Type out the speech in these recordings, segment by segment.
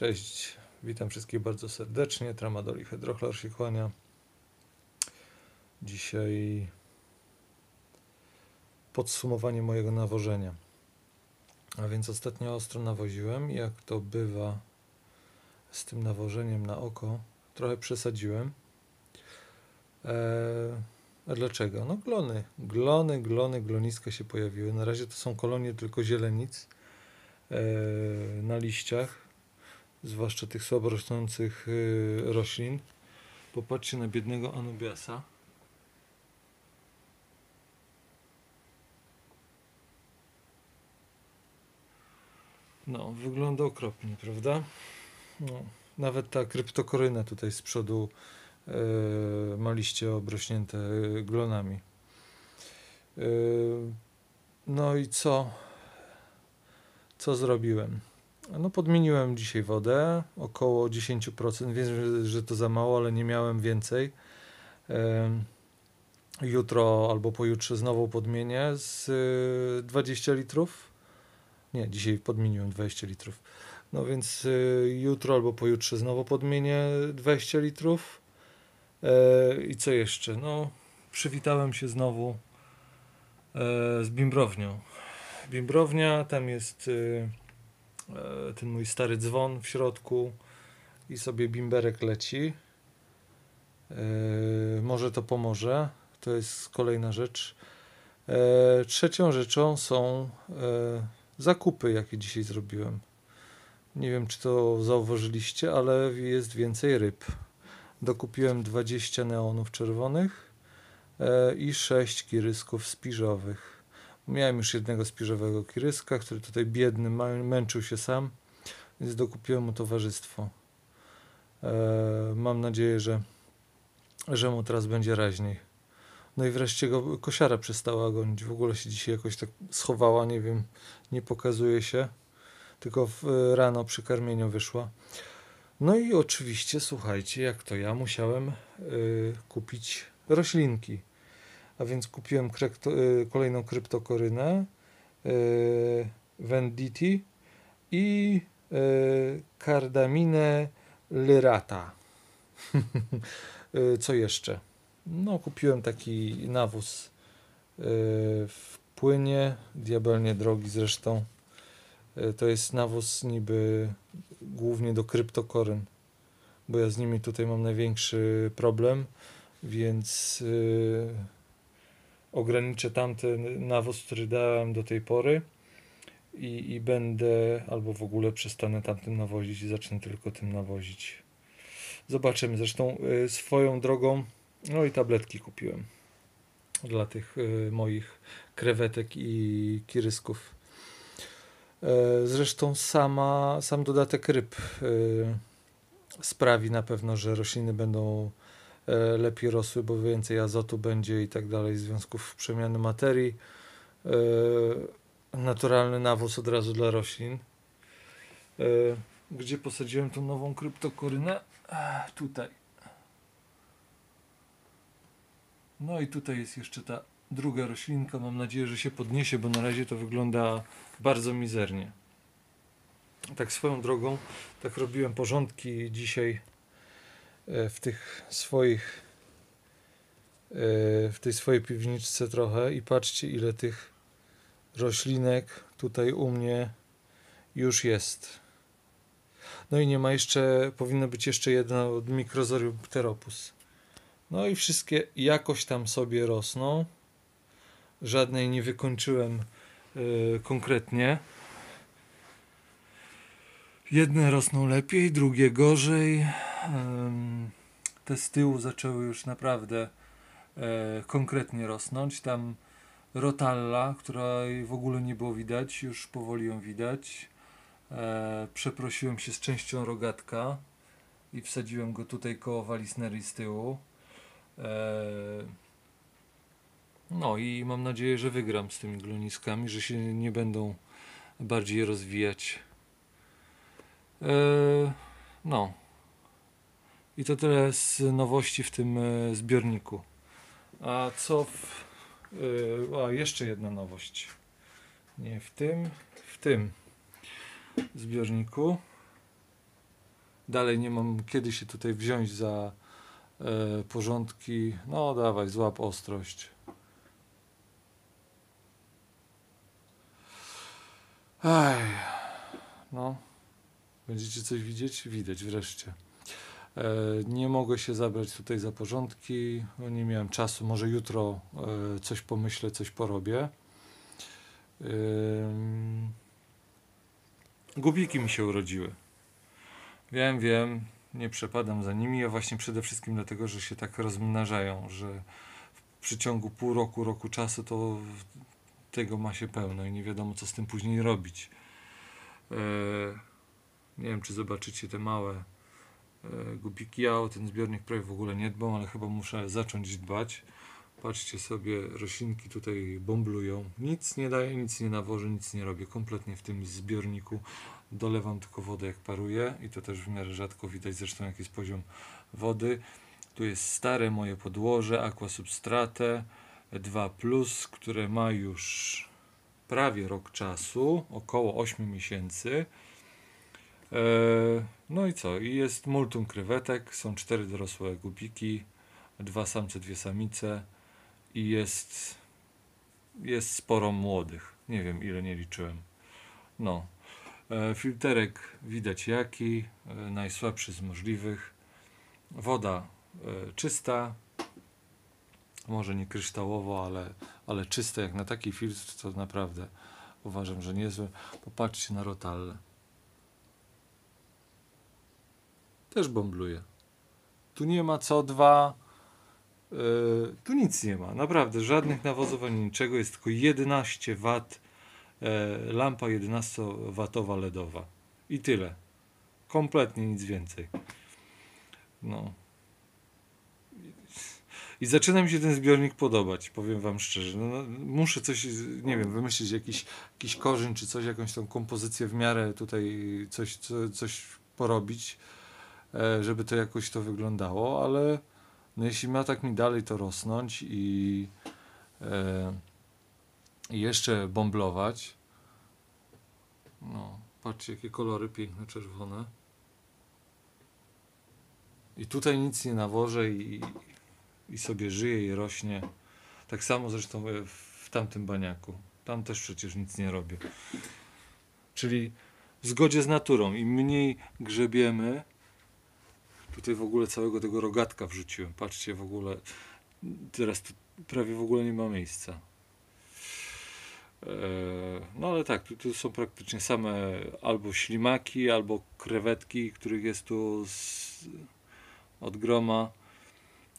Cześć, witam wszystkich bardzo serdecznie. Tramadol i hydrochlor się kłania. Dzisiaj podsumowanie mojego nawożenia. A więc ostatnio ostro nawoziłem. Jak to bywa z tym nawożeniem na oko, trochę przesadziłem. Eee, dlaczego? No glony, glony, glony, gloniska się pojawiły. Na razie to są kolonie tylko zielenic eee, na liściach zwłaszcza tych słabo rosnących y, roślin. Popatrzcie na biednego Anubiasa. No, wygląda okropnie, prawda? No, nawet ta kryptokoryna tutaj z przodu yy, ma liście obrośnięte y, glonami. Yy, no i co? Co zrobiłem? No, podmieniłem dzisiaj wodę, około 10%. Wiem, że to za mało, ale nie miałem więcej. Jutro albo pojutrze znowu podmienię z 20 y, litrów. Nie, dzisiaj podmieniłem 20 litrów. No więc y, jutro albo pojutrze znowu podmienię 20 litrów. E, I co jeszcze? No, przywitałem się znowu e, z bimbrownią. Bimbrownia, tam jest y, ten mój stary dzwon w środku i sobie bimberek leci. E, może to pomoże. To jest kolejna rzecz. E, trzecią rzeczą są zakupy, jakie dzisiaj zrobiłem. Nie wiem, czy to zauważyliście, ale jest więcej ryb. Dokupiłem 20 neonów czerwonych i 6 kirysków spiżowych. Miałem już jednego spiżowego kiryska, który tutaj biedny męczył się sam, więc dokupiłem mu towarzystwo. E, mam nadzieję, że, że mu teraz będzie raźniej. No i wreszcie go kosiara przestała gonić. W ogóle się dzisiaj jakoś tak schowała, nie wiem, nie pokazuje się. Tylko w, rano przy karmieniu wyszła. No i oczywiście, słuchajcie, jak to ja musiałem y, kupić roślinki a więc kupiłem y, kolejną kryptokorynę y, Venditti i y, kardaminę Lyrata. Co jeszcze? No, kupiłem taki nawóz w płynie, diabelnie drogi zresztą. To jest nawóz niby głównie do kryptokoryn, bo ja z nimi tutaj mam największy problem, więc ograniczę tamten nawóz, który dałem do tej pory i, i będę, albo w ogóle przestanę tamtym nawozić i zacznę tylko tym nawozić. Zobaczymy. Zresztą y, swoją drogą, no i tabletki kupiłem dla tych y, moich krewetek i kirysków. E, zresztą sama, sam dodatek ryb y, sprawi na pewno, że rośliny będą lepiej rosły, bo więcej azotu będzie i tak dalej, związków przemiany materii. E, naturalny nawóz od razu dla roślin. E, gdzie posadziłem tą nową kryptokorynę? Tutaj. No i tutaj jest jeszcze ta druga roślinka. Mam nadzieję, że się podniesie, bo na razie to wygląda bardzo mizernie. Tak swoją drogą, tak robiłem porządki dzisiaj E, w tych swoich e, w tej swojej piwniczce trochę i patrzcie ile tych roślinek tutaj u mnie już jest. No i nie ma jeszcze, powinno być jeszcze jedna od Microzorium pteropus. No i wszystkie jakoś tam sobie rosną. Żadnej nie wykończyłem yy, konkretnie. Jedne rosną lepiej, drugie gorzej. Te z tyłu zaczęły już naprawdę e, konkretnie rosnąć. Tam rotalla, której w ogóle nie było widać, już powoli ją widać. E, przeprosiłem się z częścią rogatka i wsadziłem go tutaj koło walisnery z tyłu. E, no i mam nadzieję, że wygram z tymi gloniskami, że się nie będą bardziej rozwijać. No. I to tyle z nowości w tym e, zbiorniku. A co w. E, a jeszcze jedna nowość. Nie w tym, w tym zbiorniku. dalej nie mam kiedy się tutaj wziąć za e, porządki. No dawaj, złap ostrość. Aj, no. Będziecie coś widzieć? Widać wreszcie. E, nie mogę się zabrać tutaj za porządki. No, nie miałem czasu. Może jutro e, coś pomyślę, coś porobię. Gubiki mi się urodziły. Wiem, wiem, nie przepadam za nimi, a właśnie przede wszystkim dlatego, że się tak rozmnażają, że w przeciągu pół roku, roku czasu to tego ma się pełno i nie wiadomo, co z tym później robić. E, nie wiem, czy zobaczycie te małe gubiki. Ja o ten zbiornik prawie w ogóle nie dbam, ale chyba muszę zacząć dbać. Patrzcie sobie, roślinki tutaj bomblują. Nic nie daję, nic nie nawożę, nic nie robię. Kompletnie w tym zbiorniku dolewam tylko wodę jak paruje i to też w miarę rzadko widać zresztą jaki jest poziom wody. Tu jest stare moje podłoże Aqua Substrate 2 które ma już prawie rok czasu, około 8 miesięcy. E, No i co? I jest multum krewetek, są cztery dorosłe gubiki, dwa samce, dwie samice i jest, jest sporo młodych. Nie wiem ile nie liczyłem. No. E, Filterek widać jaki, e, najsłabszy z możliwych. Woda czysta, może nie kryształowo, ale, ale czysta jak na taki filtr, to naprawdę uważam, że niezły. Popatrzcie na rotallę. Też bombluje. Tu nie ma CO2, yy, tu nic nie ma, naprawdę, żadnych nawozów ani niczego, jest tylko 11 W, e, lampa 11W LEDowa i tyle. Kompletnie nic więcej. No. I zaczyna mi się ten zbiornik podobać, powiem wam szczerze. No, no, muszę coś, nie wiem, wymyślić jakiś, jakiś korzeń czy coś, jakąś tą kompozycję w miarę tutaj coś, co, coś porobić, żeby to jakoś to wyglądało, ale no, jeśli ma tak mi dalej to rosnąć i, e, i jeszcze bomblować, no, patrzcie jakie kolory piękne, czerwone. I tutaj nic nie nawożę i, i sobie żyje i rośnie. Tak samo zresztą e, w tamtym baniaku. Tam też przecież nic nie robię. Czyli w zgodzie z naturą. Im mniej grzebiemy, tutaj w ogóle całego tego rogatka wrzuciłem. Patrzcie w ogóle, teraz tu prawie w ogóle nie ma miejsca. Eee, No ale tak, tu, tu są praktycznie same albo ślimaki, albo krewetki, których jest tu z, od groma.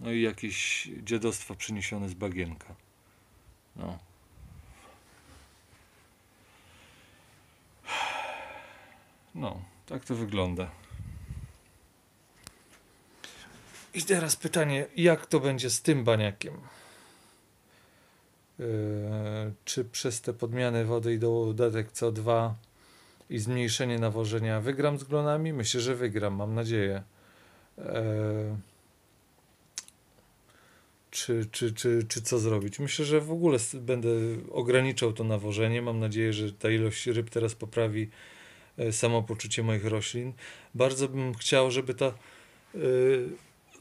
No i jakieś dziadostwa przeniesione z bagienka. No. No, tak to wygląda. I teraz pytanie, jak to będzie z tym baniakiem? Yy, czy przez te podmiany wody i dodatek CO2 i zmniejszenie nawożenia wygram z glonami? Myślę, że wygram, mam nadzieję. Yy, czy, czy, czy, czy co zrobić? Myślę, że w ogóle będę ograniczał to nawożenie. Mam nadzieję, że ta ilość ryb teraz poprawi e, samopoczucie moich roślin. Bardzo bym chciał, żeby ta y,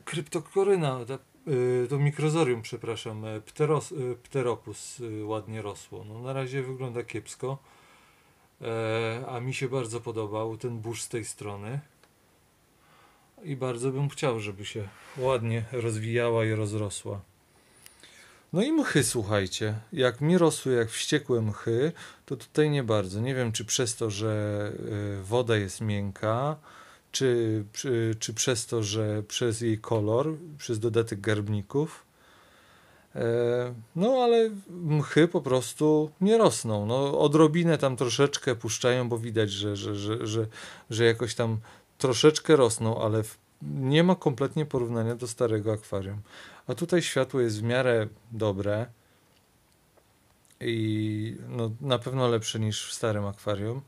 kryptokoryna, ta, y, to mikrozorium, przepraszam, e, pteros, y, pteropus y, ładnie rosło. No, na razie wygląda kiepsko, e, a mi się bardzo podobał ten burz z tej strony. I bardzo bym chciał, żeby się ładnie rozwijała i rozrosła. No i mchy, słuchajcie. Jak mi rosły jak wściekłe mchy, to tutaj nie bardzo. Nie wiem, czy przez to, że y, woda jest miękka, czy, czy, czy przez to, że przez jej kolor, przez dodatek garbników. E, No, ale mchy po prostu nie rosną. No, odrobinę tam troszeczkę puszczają, bo widać, że, że, że, że, że jakoś tam troszeczkę rosną, ale nie ma kompletnie porównania do starego akwarium. A tutaj światło jest w miarę dobre i no, na pewno lepsze niż w starym akwarium.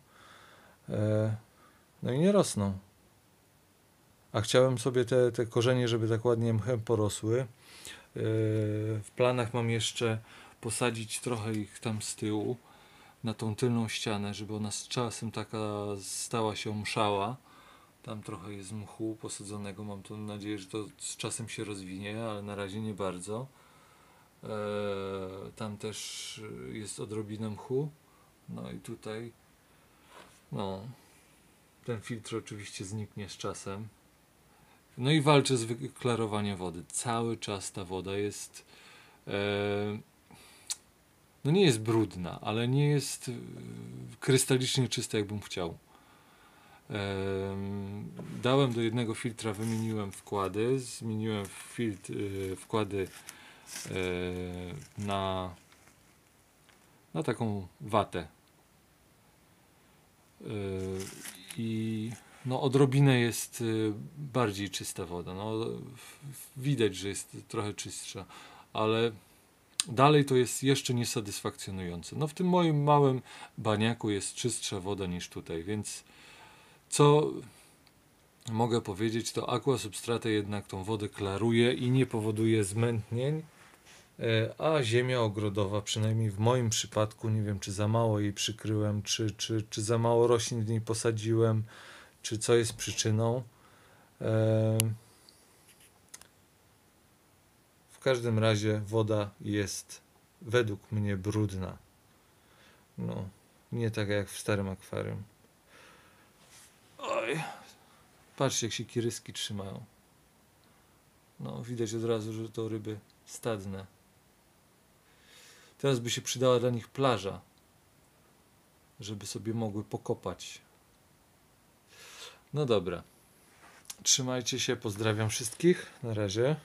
E, no i nie rosną. A chciałem sobie te, te korzenie, żeby tak ładnie mchem porosły. E, w planach mam jeszcze posadzić trochę ich tam z tyłu na tą tylną ścianę, żeby ona z czasem taka stała się mszała Tam trochę jest mchu posadzonego. Mam tu nadzieję, że to z czasem się rozwinie, ale na razie nie bardzo. Eee, tam też jest odrobinę mchu. No i tutaj, no, ten filtr oczywiście zniknie z czasem. No i walczę z wyklarowaniem wody. Cały czas ta woda jest. E, no nie jest brudna, ale nie jest e, krystalicznie czysta, jakbym chciał. E, dałem do jednego filtra, wymieniłem wkłady, zmieniłem filtr, e, wkłady na, na taką watę. I no odrobinę jest y, bardziej czysta woda. No, widać, że jest trochę czystsza, ale dalej to jest jeszcze niesatysfakcjonujące. No w tym moim małym baniaku jest czystsza woda niż tutaj, więc co mogę powiedzieć, to aqua substrate jednak tą wodę klaruje i nie powoduje zmętnień, e, a ziemia ogrodowa, przynajmniej w moim przypadku, nie wiem czy za mało jej przykryłem, czy, czy, czy za mało roślin w niej posadziłem, czy co jest przyczyną. E, W każdym razie woda jest według mnie brudna. No, nie tak jak w starym akwarium. Oj, patrzcie jak się kiryski trzymają. No, widać od razu, że to ryby stadne. Teraz by się przydała dla nich plaża, żeby sobie mogły pokopać. No dobra. Trzymajcie się, pozdrawiam wszystkich. Na razie.